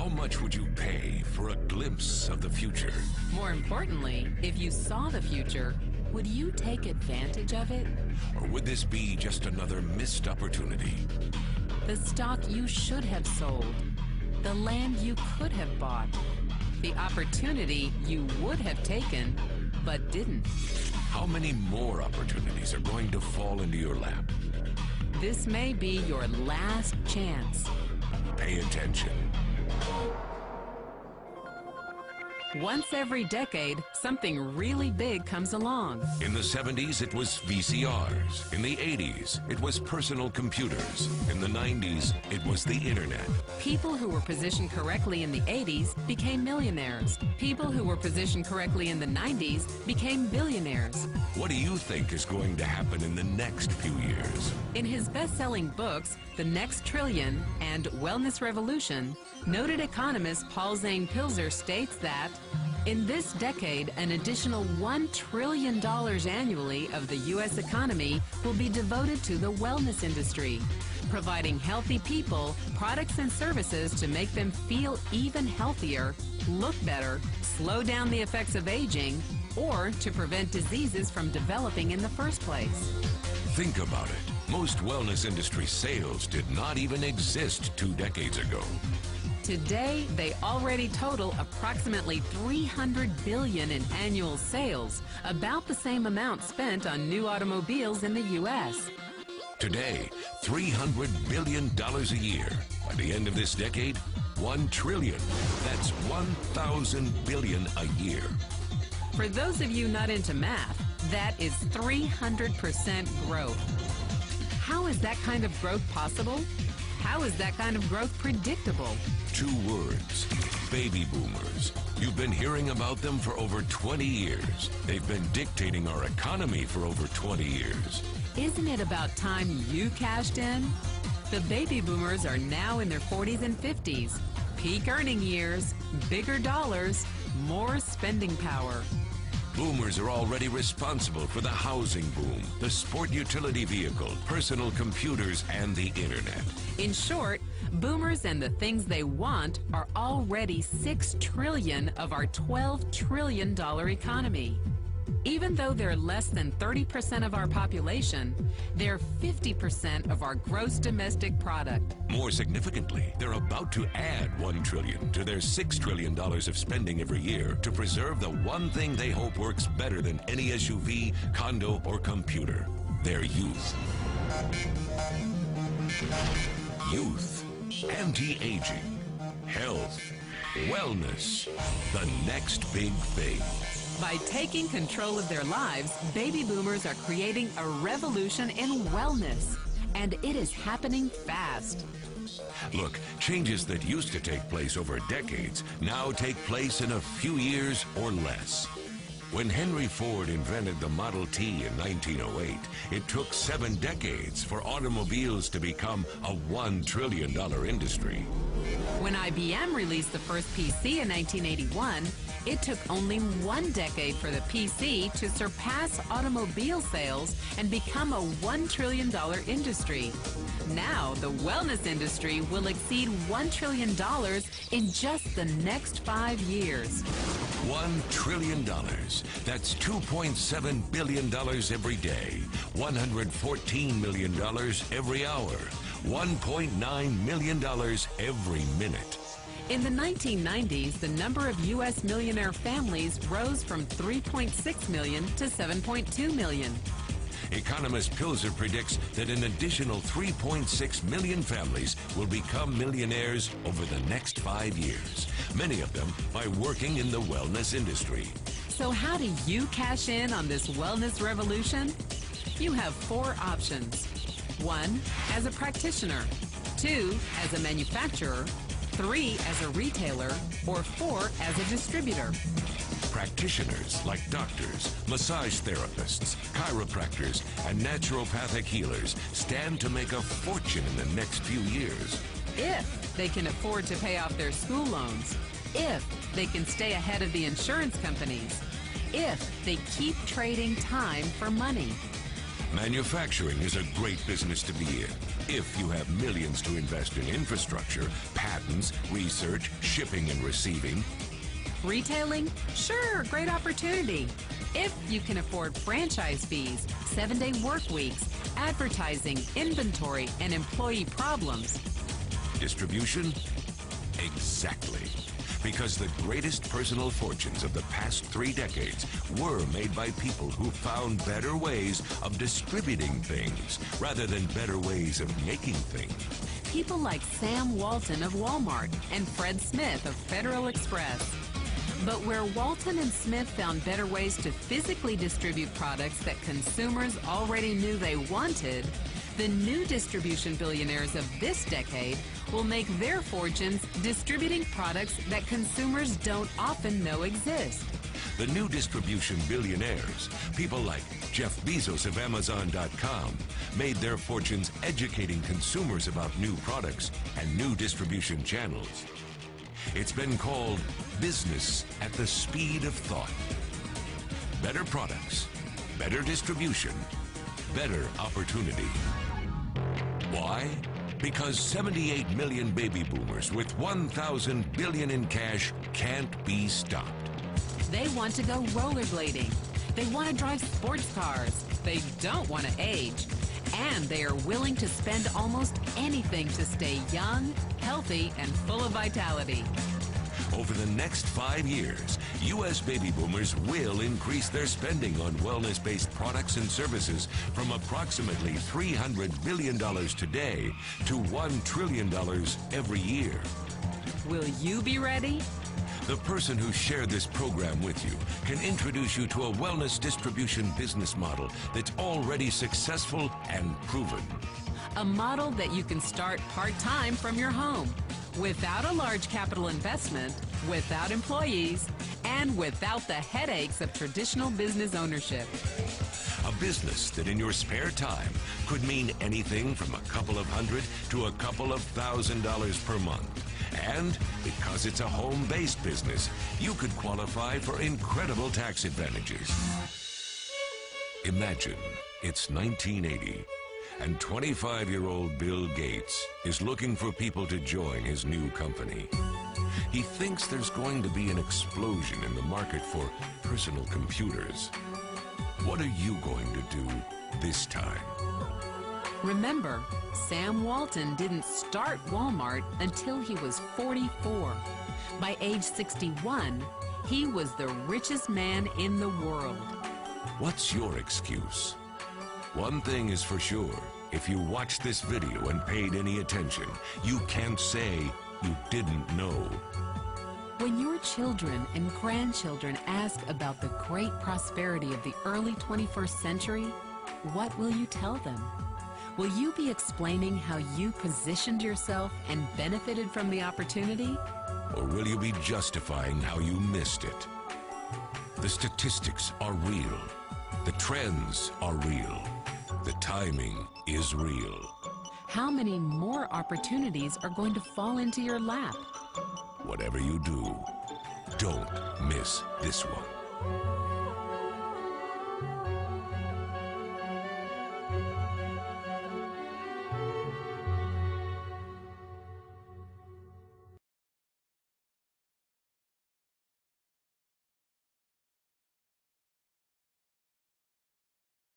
How much would you pay for a glimpse of the future? More importantly, if you saw the future, would you take advantage of it? Or would this be just another missed opportunity? The stock you should have sold, the land you could have bought, the opportunity you would have taken but didn't. How many more opportunities are going to fall into your lap? This may be your last chance. Pay attention. うん。Once every decade, something really big comes along. In the 70s, it was VCRs. In the 80s, it was personal computers. In the 90s, it was the internet. People who were positioned correctly in the 80s became millionaires. People who were positioned correctly in the 90s became billionaires. What do you think is going to happen in the next few years? In his best-selling books, The Next Trillion and Wellness Revolution, noted economist Paul Zane Pilzer states that in this decade, an additional $1 trillion annually of the U.S. economy will be devoted to the wellness industry, providing healthy people products and services to make them feel even healthier, look better, slow down the effects of aging, or to prevent diseases from developing in the first place. Think about it. Most wellness industry sales did not even exist two decades ago. Today, they already total approximately 300 billion in annual sales, about the same amount spent on new automobiles in the U.S. Today, $300 billion a year. By the end of this decade, 1 trillion. That's 1,000 billion a year. For those of you not into math, that is 300% growth. How is that kind of growth possible? How is that kind of growth predictable? Two words baby boomers. You've been hearing about them for over 20 years. They've been dictating our economy for over 20 years. Isn't it about time you cashed in? The baby boomers are now in their 40s and 50s. Peak earning years, bigger dollars, more spending power. Boomers are already responsible for the housing boom, the sport utility vehicle, personal computers, and the internet. In short, boomers and the things they want are already 6 trillion of our 12 trillion dollar economy. Even though they're less than 30% of our population, they're 50% of our gross domestic product. More significantly, they're about to add 1 trillion to their 6 trillion dollars of spending every year to preserve the one thing they hope works better than any SUV, condo, or computer, their youth. Youth, anti-aging, health, wellness, the next big thing. By taking control of their lives, baby boomers are creating a revolution in wellness. And it is happening fast. Look, changes that used to take place over decades now take place in a few years or less. When Henry Ford invented the Model T in 1908, it took seven decades for automobiles to become a $1 trillion industry. When IBM released the first PC in 1981, it took only one decade for the PC to surpass automobile sales and become a $1 trillion industry. Now, the wellness industry will exceed $1 trillion in just the next five years. $1 trillion. That's $2.7 billion every day, $114 million every hour, $1.9 million every minute. In the 1990s, the number of U.S. millionaire families rose from 3.6 million to 7.2 million. Economist Pilzer predicts that an additional 3.6 million families will become millionaires over the next five years, many of them by working in the wellness industry. So how do you cash in on this wellness revolution? You have four options. One, as a practitioner. Two, as a manufacturer. Three, as a retailer. Or four, as a distributor. Practitioners like doctors, massage therapists, chiropractors, and naturopathic healers stand to make a fortune in the next few years. If they can afford to pay off their school loans. If they can stay ahead of the insurance companies. If they keep trading time for money. Manufacturing is a great business to be in if you have millions to invest in infrastructure, patents, research, shipping and receiving. Retailing? Sure, great opportunity. If you can afford franchise fees, seven day work weeks, advertising, inventory, and employee problems. Distribution? Exactly. Because the greatest personal fortunes of the past three decades were made by people who found better ways of distributing things rather than better ways of making things. People like Sam Walton of Walmart and Fred Smith of Federal Express. But where Walton and Smith found better ways to physically distribute products that consumers already knew they wanted, the new distribution billionaires of this decade will make their fortunes distributing products that consumers don't often know exist. The new distribution billionaires, people like Jeff Bezos of Amazon.com, made their fortunes educating consumers about new products and new distribution channels. It's been called business at the speed of thought. Better products, better distribution, better opportunity. Why? Because 78 million baby boomers with 1,000 billion in cash can't be stopped. They want to go rollerblading. They want to drive sports cars. They don't want to age. And they are willing to spend almost anything to stay young, healthy, and full of vitality. Over the next five years, U.S. baby boomers will increase their spending on wellness based products and services from approximately $300 billion today to $1 trillion every year. Will you be ready? The person who shared this program with you can introduce you to a wellness distribution business model that's already successful and proven. A model that you can start part time from your home without a large capital investment, without employees, and without the headaches of traditional business ownership. A business that in your spare time could mean anything from a couple of hundred to a couple of thousand dollars per month. And because it's a home based business, you could qualify for incredible tax advantages. Imagine it's 1980 and 25 year old Bill Gates is looking for people to join his new company. He thinks there's going to be an explosion in the market for personal computers. What are you going to do this time? Remember, Sam Walton didn't start Walmart until he was 44. By age 61, he was the richest man in the world. What's your excuse? One thing is for sure. If you watched this video and paid any attention, you can't say you didn't know. When your children and grandchildren ask about the great prosperity of the early 21st century, what will you tell them? Will you be explaining how you positioned yourself and benefited from the opportunity? Or will you be justifying how you missed it? The statistics are real. The trends are real. The timing is real. How many more opportunities are going to fall into your lap? Whatever you do, don't miss this one.